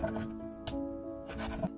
ハハハハ。